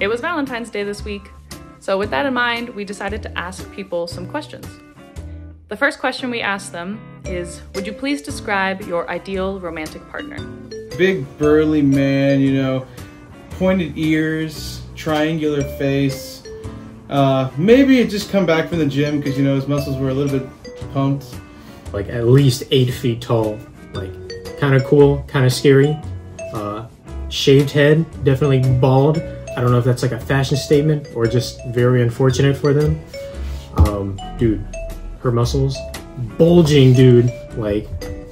It was Valentine's Day this week, so with that in mind, we decided to ask people some questions. The first question we asked them is Would you please describe your ideal romantic partner? Big burly man, you know, pointed ears, triangular face. Uh, maybe it just come back from the gym because you know his muscles were a little bit pumped. Like at least eight feet tall. Like kind of cool, kind of scary. Uh, shaved head, definitely bald. I don't know if that's like a fashion statement or just very unfortunate for them. Um, dude, her muscles bulging, dude. Like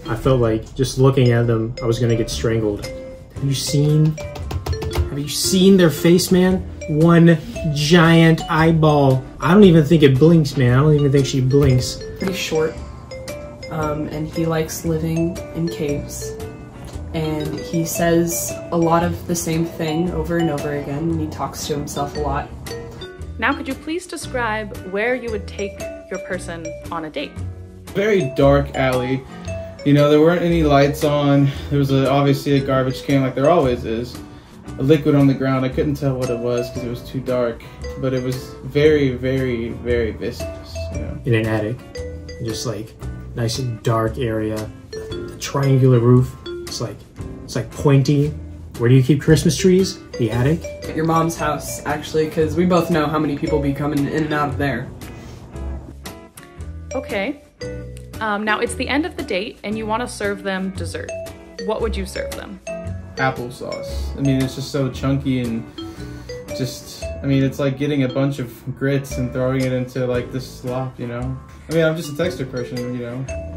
I felt like just looking at them, I was gonna get strangled. Have you seen? Have you seen their face, man? One giant eyeball. I don't even think it blinks, man. I don't even think she blinks. pretty short, um, and he likes living in caves. And he says a lot of the same thing over and over again, and he talks to himself a lot. Now, could you please describe where you would take your person on a date? Very dark alley. You know, there weren't any lights on. There was a, obviously a garbage can like there always is. A liquid on the ground. I couldn't tell what it was because it was too dark, but it was very, very, very viscous. You know. in an attic, just like nice and dark area. The triangular roof. It's like it's like pointy. Where do you keep Christmas trees? The attic. At your mom's house, actually, because we both know how many people be coming in and out of there. Okay. Um, now, it's the end of the date and you want to serve them dessert. What would you serve them? Applesauce. I mean, it's just so chunky and just. I mean, it's like getting a bunch of grits and throwing it into like this slop. You know. I mean, I'm just a texture person. You know.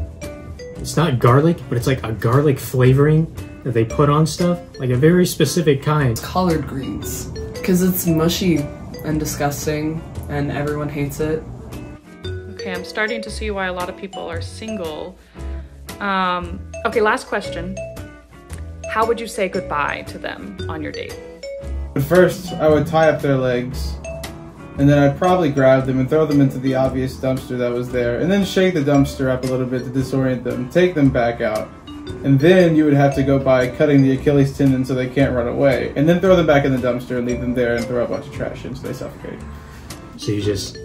It's not garlic, but it's like a garlic flavoring that they put on stuff, like a very specific kind. Collard greens, because it's mushy and disgusting, and everyone hates it. Okay, I'm starting to see why a lot of people are single. Um, okay, last question. How would you say goodbye to them on your date? But first, I would tie up their legs, and then I'd probably grab them and throw them into the obvious dumpster that was there, and then shake the dumpster up a little bit to disorient them, take them back out. And then you would have to go by cutting the Achilles tendon so they can't run away, and then throw them back in the dumpster and leave them there and throw a bunch of trash in so they suffocate. So you just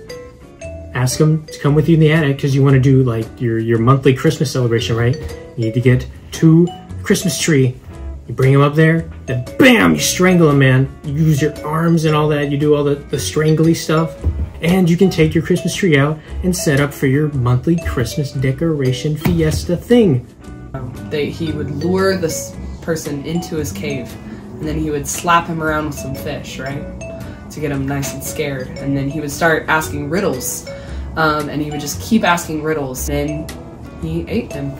ask them to come with you in the attic because you want to do like your your monthly Christmas celebration, right? You need to get the Christmas tree. You bring him up there, then bam, you strangle him, man. You use your arms and all that. You do all the, the strangly stuff. And you can take your Christmas tree out and set up for your monthly Christmas decoration fiesta thing. They, he would lure this person into his cave, and then he would slap him around with some fish, right? To get him nice and scared. And then he would start asking riddles, um, and he would just keep asking riddles. And he ate them.